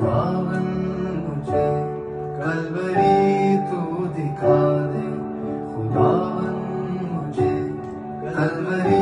पावन मुझे कलवरी तू दिखा दे। खुदावन मुझे कलवरी